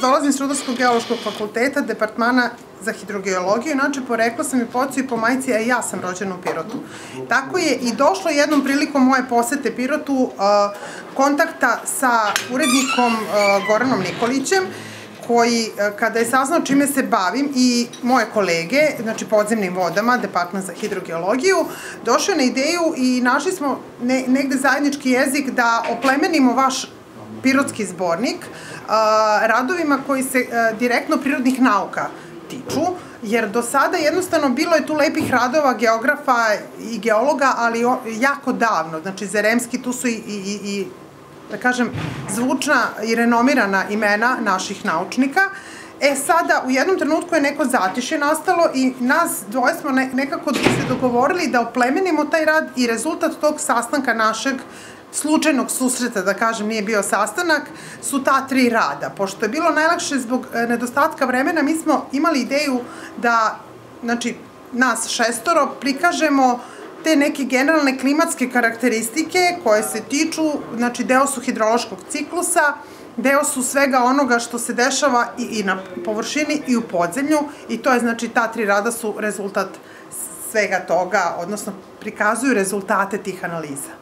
Dolazim s Rudarsko-geološkog fakulteta, departmana za hidrogeologiju, inače porekla sam i po ocu i po majci, a ja sam rođena u Pirotu. Tako je i došlo jednom prilikom moje posete Pirotu uh, kontakta sa urednikom uh, Goranom Nikolićem, koji, uh, kada je saznao čime se bavim i moje kolege, znači podzemnim vodama, Departman za hidrogeologiju, došao na ideju i našli smo ne, negde zajednički jezik da oplemenimo vaš pirotski zbornik radovima koji se direktno prirodnih nauka tiču, jer do sada jednostavno bilo je tu lepih radova geografa i geologa, ali jako davno, znači Zeremski, tu su i, i, i da kažem, zvučna i renomirana imena naših naučnika, E sada, u jednom trenutku je neko zatiše nastalo i nas dvoje smo nekako se dogovorili da oplemenimo taj rad i rezultat tog sastanka našeg slučajnog susreta, da kažem, nije bio sastanak, su ta tri rada. Pošto je bilo najlakše zbog e, nedostatka vremena, mi smo imali ideju da, znači, nas šestoro prikažemo te neke generalne klimatske karakteristike koje se tiču, znači deo su hidrološkog ciklusa, deo su svega onoga što se dešava i, i na površini i u podzemlju i to je znači ta tri rada su rezultat svega toga, odnosno prikazuju rezultate tih analiza.